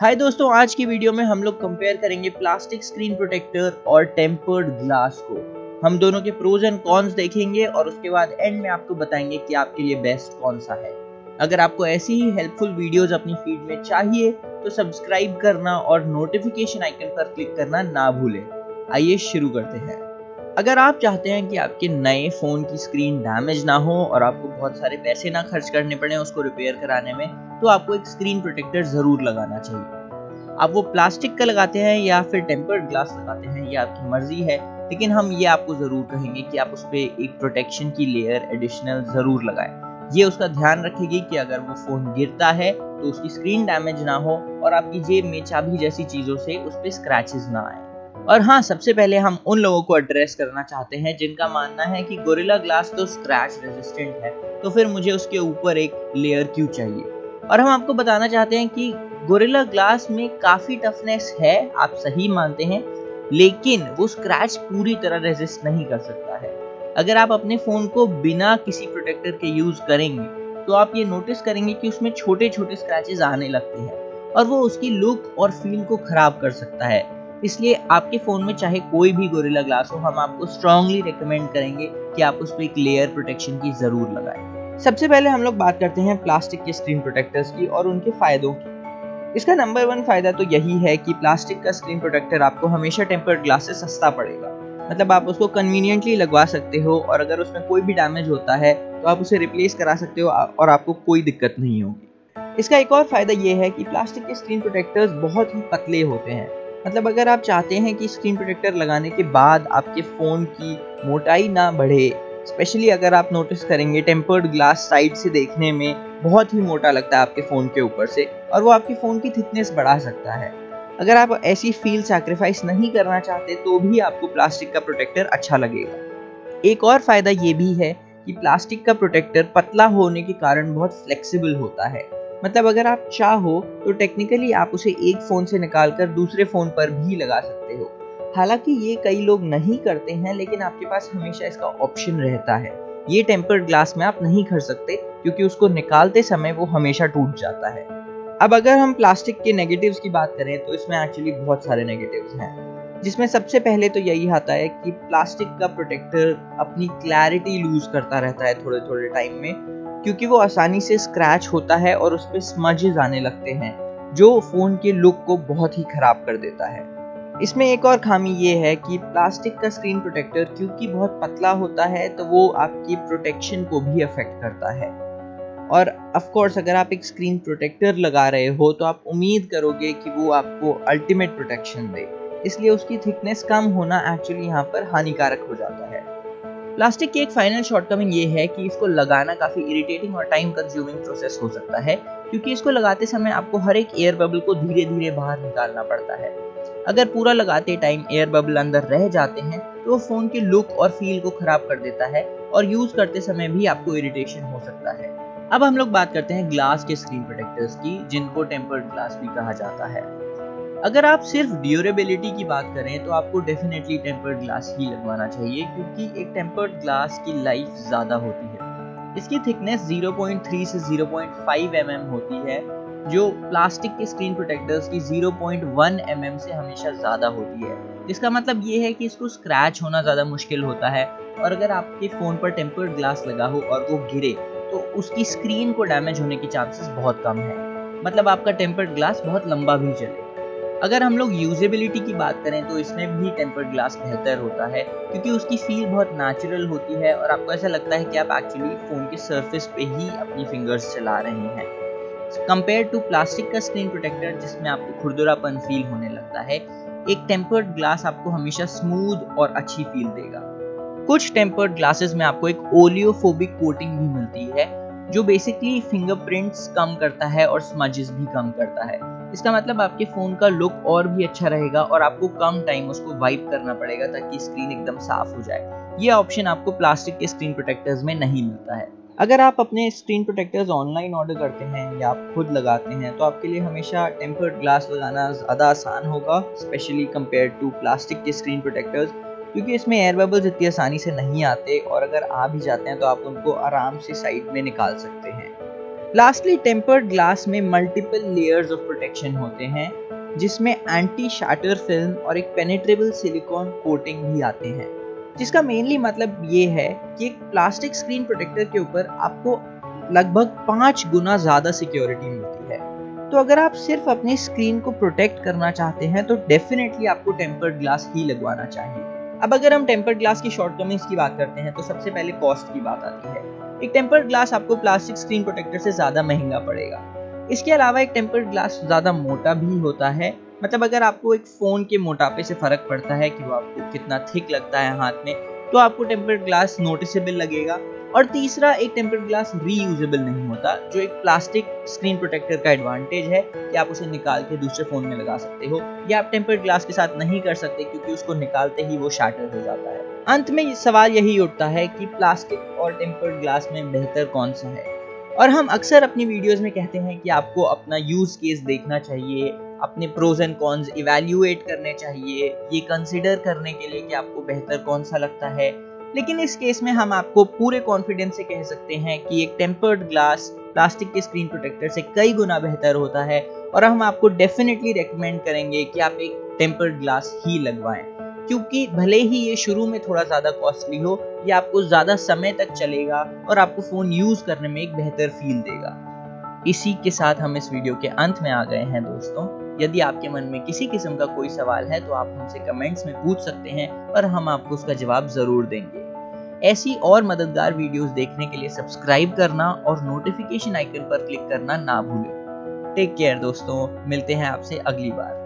हाय दोस्तों, आज की वीडियो में हम लोग कंपेयर करेंगे प्लास्टिक स्क्रीन प्रोटेक्टर और टेम्पर्ड ग्लास को। हम दोनों के प्रोज एंड कॉन्स देखेंगे और उसके बाद एंड में आपको बताएँगे कि आपके लिए बेस्ट कौन सा है। अगर आपको ऐसी ही हेल्पफुल वीडियोस अपनी फ़ीड में चाहिए तो सब्सक्राइब करना और नोटिफिकेशन आइकन पर क्लिक करना ना भूलें। आइए शुरू करते हैं। अगर आप चाहते हैं कि आपके नए फ़ोन की स्क्रीन डैमेज ना हो और आपको बहुत सारे पैसे ना खर्च करने पड़े उसको रिपेयर कराने में तो आपको एक स्क्रीन प्रोटेक्टर ज़रूर लगाना चाहिए। आप वो प्लास्टिक का लगाते हैं या फिर टेम्पर्ड ग्लास लगाते हैं, ये आपकी मर्ज़ी है, लेकिन हम ये आपको ज़रूर कहेंगे कि आप उस पर एक प्रोटेक्शन की लेयर एडिशनल ज़रूर लगाएँ। ये उसका ध्यान रखेगी कि अगर वो फ़ोन गिरता है तो उसकी स्क्रीन डैमेज ना हो और आपकी जेब में चाबी जैसी चीज़ों से उस पर स्क्रैचेज ना आए। और हाँ सबसे पहले हम उन लोगों को एड्रेस करना चाहते हैं जिनका मानना है कि गोरिल्ला ग्लास तो स्क्रैच रेजिस्टेंट है। तो फिर मुझे उसके ऊपर एक लेयर क्यों चाहिए? और हम आपको बताना चाहते हैं कि गोरिल्ला ग्लास में काफ़ी टफनेस है, आप सही मानते हैं, लेकिन वो स्क्रैच पूरी तरह रेजिस्ट नहीं कर सकता है। अगर आप अपने फ़ोन को बिना किसी प्रोटेक्टर के यूज़ करेंगे तो आप ये नोटिस करेंगे कि उसमें छोटे छोटे स्क्रैचेस आने लगते हैं और वो उसकी लुक और फील को ख़राब कर सकता है। इसलिए आपके फ़ोन में चाहे कोई भी गोरिल्ला ग्लास हो, हम आपको स्ट्रांगली रिकमेंड करेंगे कि आप उस पर एक लेयर प्रोटेक्शन की ज़रूर लगाएँ। सबसे पहले हम लोग बात करते हैं प्लास्टिक के स्क्रीन प्रोटेक्टर्स की और उनके फ़ायदों की। इसका नंबर वन फ़ायदा तो यही है कि प्लास्टिक का स्क्रीन प्रोटेक्टर आपको हमेशा टेम्पर्ड ग्लास से सस्ता पड़ेगा। मतलब आप उसको कन्वीनियंटली लगवा सकते हो और अगर उसमें कोई भी डैमेज होता है तो आप उसे रिप्लेस करा सकते हो और आपको कोई दिक्कत नहीं होगी। इसका एक और फ़ायदा ये है कि प्लास्टिक के स्क्रीन प्रोटेक्टर्स बहुत ही पतले होते हैं। मतलब अगर आप चाहते हैं कि स्क्रीन प्रोटेक्टर लगाने के बाद आपके फ़ोन की मोटाई ना बढ़े स्पेशली अगर आप नोटिस करेंगे टेम्पर्ड ग्लास साइड से देखने में बहुत ही मोटा लगता है आपके फ़ोन के ऊपर से और वो आपके फ़ोन की थिकनेस बढ़ा सकता है। अगर आप ऐसी फील सैक्रिफाइस नहीं करना चाहते तो भी आपको प्लास्टिक का प्रोटेक्टर अच्छा लगेगा। एक और फ़ायदा ये भी है कि प्लास्टिक का प्रोटेक्टर पतला होने के कारण बहुत फ्लेक्सिबल होता है। मतलब अगर आप चाहो तो टेक्निकली आप उसे एक फ़ोन से निकालकर दूसरे फ़ोन पर भी लगा सकते हो। हालाँकि ये कई लोग नहीं करते हैं, लेकिन आपके पास हमेशा इसका ऑप्शन रहता है। ये टेम्पर्ड ग्लास में आप नहीं कर सकते, क्योंकि उसको निकालते समय वो हमेशा टूट जाता है। अब अगर हम प्लास्टिक के नेगेटिव्स की बात करें तो इसमें एक्चुअली बहुत सारे नेगेटिव्स हैं। जिसमें सबसे पहले तो यही आता है कि प्लास्टिक का प्रोटेक्टर अपनी क्लैरिटी लूज करता रहता है थोड़े थोड़े टाइम में। क्योंकि वो आसानी से स्क्रैच होता है और उस पर स्मजेस आने लगते हैं, जो फ़ोन के लुक को बहुत ही ख़राब कर देता है। इसमें एक और खामी ये है कि प्लास्टिक का स्क्रीन प्रोटेक्टर क्योंकि बहुत पतला होता है तो वो आपकी प्रोटेक्शन को भी अफेक्ट करता है। और ऑफ़ कोर्स अगर आप एक स्क्रीन प्रोटेक्टर लगा रहे हो तो आप उम्मीद करोगे कि वो आपको अल्टीमेट प्रोटेक्शन दे। इसलिए उसकी थिकनेस कम होना एक्चुअली यहाँ पर हानिकारक हो जाता है। प्लास्टिक की एक फाइनल शॉर्टकमिंग ये है कि इसको लगाना काफ़ी इरिटेटिंग और टाइम कंज्यूमिंग प्रोसेस हो सकता है, क्योंकि इसको लगाते समय आपको हर एक एयर बबल को धीरे धीरे बाहर निकालना पड़ता है। अगर पूरा लगाते टाइम एयर बबल अंदर रह जाते हैं तो वो फ़ोन के लुक और फील को ख़राब कर देता है और यूज़ करते समय भी आपको इरिटेशन हो सकता है। अब हम लोग बात करते हैं ग्लास के स्क्रीन प्रोटेक्टर्स की, जिनको टेम्पर्ड ग्लास भी कहा जाता है। अगर आप सिर्फ़ ड्यूरेबिलिटी की बात करें तो आपको डेफिनेटली टेम्पर्ड ग्लास ही लगवाना चाहिए, क्योंकि एक टेम्पर्ड ग्लास की लाइफ ज़्यादा होती है। इसकी थिकनेस 0.3 से 0.5 mm होती है, जो प्लास्टिक के स्क्रीन प्रोटेक्टर्स की 0.1 mm से हमेशा ज़्यादा होती है। इसका मतलब ये है कि इसको स्क्रैच होना ज़्यादा मुश्किल होता है, और अगर आपके फ़ोन पर टेम्पर्ड ग्लास लगा हो और वो गिरे तो उसकी स्क्रीन को डैमेज होने के चांसेस बहुत कम है। मतलब आपका टेम्पर्ड ग्लास बहुत लंबा भी चले। अगर हम लोग यूजेबिलिटी की बात करें तो इसमें भी टेम्पर्ड ग्लास बेहतर होता है, क्योंकि उसकी फील बहुत नेचुरल होती है और आपको ऐसा लगता है कि आप एक्चुअली फ़ोन के सरफेस पे ही अपनी फिंगर्स चला रहे हैं। कंपेयर टू प्लास्टिक का स्क्रीन प्रोटेक्टर जिसमें आपको खुरदुरापन फील होने लगता है, एक टेम्पर्ड ग्लास आपको हमेशा स्मूथ और अच्छी फील देगा। कुछ टेम्पर्ड ग्लासेस में आपको एक ओलियोफोबिक कोटिंग भी मिलती है, जो बेसिकली फिंगरप्रिंट्स कम करता है और स्मजेस भी कम करता है। इसका मतलब आपके फ़ोन का लुक और भी अच्छा रहेगा और आपको कम टाइम उसको वाइप करना पड़ेगा ताकि स्क्रीन एकदम साफ़ हो जाए। ये ऑप्शन आपको प्लास्टिक के स्क्रीन प्रोटेक्टर्स में नहीं मिलता है। अगर आप अपने स्क्रीन प्रोटेक्टर्स ऑनलाइन ऑर्डर करते हैं या आप खुद लगाते हैं तो आपके लिए हमेशा टेम्पर्ड ग्लास लगाना ज़्यादा आसान होगा स्पेशली कंपेयर टू प्लास्टिक के स्क्रीन प्रोटेक्टर्स क्योंकि इसमें एयर बबल्स इतनी आसानी से नहीं आते और अगर आ भी जाते हैं तो आप उनको आराम से साइड में निकाल सकते हैं। लास्टली टेम्पर्ड ग्लास में मल्टीपल लेयर्स ऑफ़ प्रोटेक्शन होते हैं, जिसमें एंटी शैटर फ़िल्म और एक पेनेट्रेबल सिलिकॉन कोटिंग भी आते हैं। जिसका मेनली मतलब ये है कि एक प्लास्टिक स्क्रीन प्रोटेक्टर के ऊपर आपको लगभग पाँच गुना ज़्यादा सिक्योरिटी मिलती है। तो अगर आप सिर्फ़ अपनी स्क्रीन को प्रोटेक्ट करना चाहते हैं तो डेफिनेटली आपको टेम्पर्ड ग्लास ही लगवाना चाहिए। अब अगर हम टेम्पर्ड ग्लास की शॉर्टकमिंग्स की बात करते हैं तो सबसे पहले कॉस्ट की बात आती है। एक टेम्पर्ड ग्लास आपको प्लास्टिक स्क्रीन प्रोटेक्टर से ज़्यादा महँगा पड़ेगा। इसके अलावा एक टेम्पर्ड ग्लास ज़्यादा मोटा भी होता है। मतलब अगर आपको एक फ़ोन के मोटापे से फ़र्क पड़ता है कि वो आपको कितना थिक लगता है हाथ में तो आपको टेम्पर्ड ग्लास नोटिसेबल लगेगा। और तीसरा, एक टेम्पर्ड ग्लास रीयूजेबल नहीं होता, जो एक प्लास्टिक स्क्रीन प्रोटेक्टर का एडवांटेज है कि आप उसे निकाल के दूसरे फ़ोन में लगा सकते हो। या आप टेम्पर्ड ग्लास के साथ नहीं कर सकते क्योंकि उसको निकालते ही वो शाटर हो जाता है। अंत में सवाल यही उठता है कि प्लास्टिक और टेम्पर्ड ग्लास में बेहतर कौन सा है? और हम अक्सर अपनी वीडियोस में कहते हैं कि आपको अपना यूज़ केस देखना चाहिए, अपने प्रोज एंड कॉन्स इवेल्युएट करने चाहिए, ये कंसिडर करने के लिए कि आपको बेहतर कौन सा लगता है। लेकिन इस केस में हम आपको पूरे कॉन्फिडेंस से कह सकते हैं कि एक टेम्पर्ड ग्लास प्लास्टिक के स्क्रीन प्रोटेक्टर से कई गुना बेहतर होता है। और हम आपको डेफिनेटली रेकमेंड करेंगे कि आप एक टेम्पर्ड ग्लास ही लगवाएँ। क्योंकि भले ही ये शुरू में थोड़ा ज़्यादा कॉस्टली हो, ये आपको ज़्यादा समय तक चलेगा और आपको फ़ोन यूज़ करने में एक बेहतर फील देगा। इसी के साथ हम इस वीडियो के अंत में आ गए हैं दोस्तों। यदि आपके मन में किसी किस्म का कोई सवाल है तो आप हमसे कमेंट्स में पूछ सकते हैं और हम आपको उसका जवाब ज़रूर देंगे। ऐसी और मददगार वीडियोस देखने के लिए सब्सक्राइब करना और नोटिफिकेशन आइकन पर क्लिक करना ना भूलें। टेक केयर दोस्तों। मिलते हैं आपसे अगली बार।